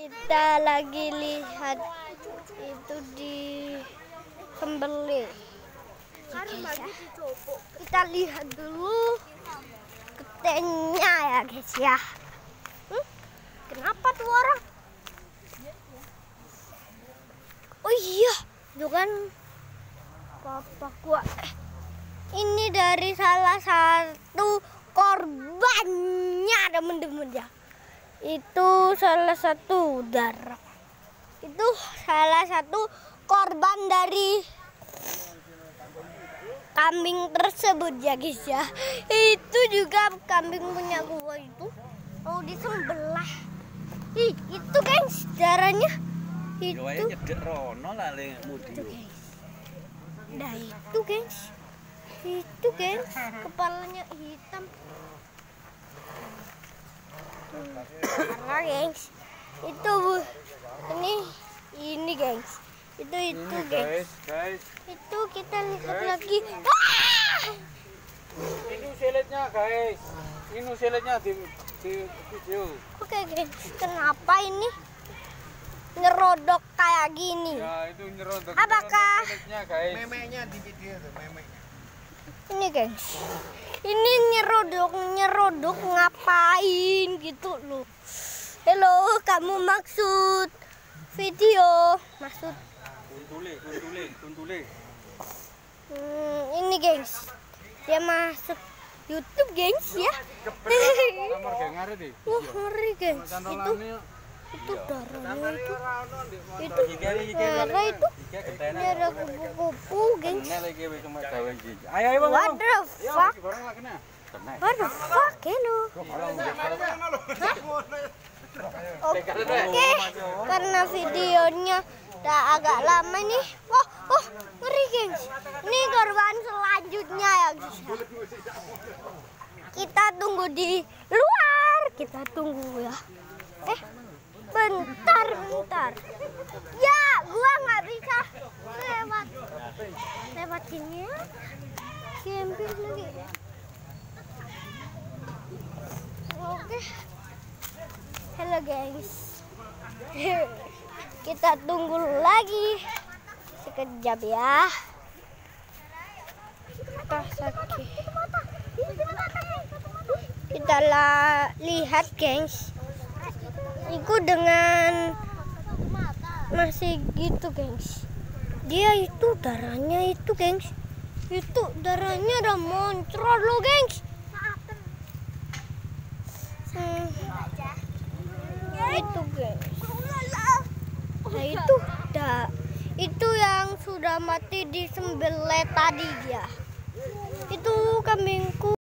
Kita lagi lihat itu di sembelih. Kita lihat dulu ketenya ya guys ya. Hmm? Kenapa tuh orang? Oh iya, itu kan papa gua. Ini dari salah satu korbannya temen-temen ya. Itu salah satu darah. Itu salah satu korban dari kambing tersebut ya guys ya. Itu juga kambing punya gua itu mau disembelih. Ih, itu kan darahnya itu. le Itu guys. Nah itu guys. Itu guys. Kepalanya hitam. Karena guys. Itu bu. Ini ini guys. Itu itu guys. guys Itu kita lihat lagi. Ah! ini selitnya guys ini selitnya di di video Oke guys. Kenapa ini ngerodok kayak gini? ya itu nyerodok Apakah- memeknya di video tuh memeknya Ini guys. Ini nyerodok nyerodok ngapain gitu loh. Halo, kamu maksud video? Maksud tuntule tuntule tuntule hmm, ini guys. Dia masuk YouTube guys ya. Wah, ngeri guys. Itu itu darahnya itu. itu Itu darah itu darah kupu-kupu iki. Ayo ayo Bang. What the fuck? What the fuck, hello? Oke, karena videonya udah agak lama nih. Wah, wah, ngeri guys. Ini korban selanjutnya ya guys. Kita tunggu di luar. Kita tunggu ya. Eh, bentar, bentar. Ya, gua nggak bisa lewat lewat sini ya. Kempir lagi. Oke. Halo guys. Kita tunggu lagi sekejap ya. Kita sakit. Kita lihat guys. Iku dengan masih gitu guys. Dia itu darahnya itu guys. Itu darahnya udah moncrot loh guys. Hmm. Itu guys. Nah itu dah itu yang sudah mati di sembelih tadi ya.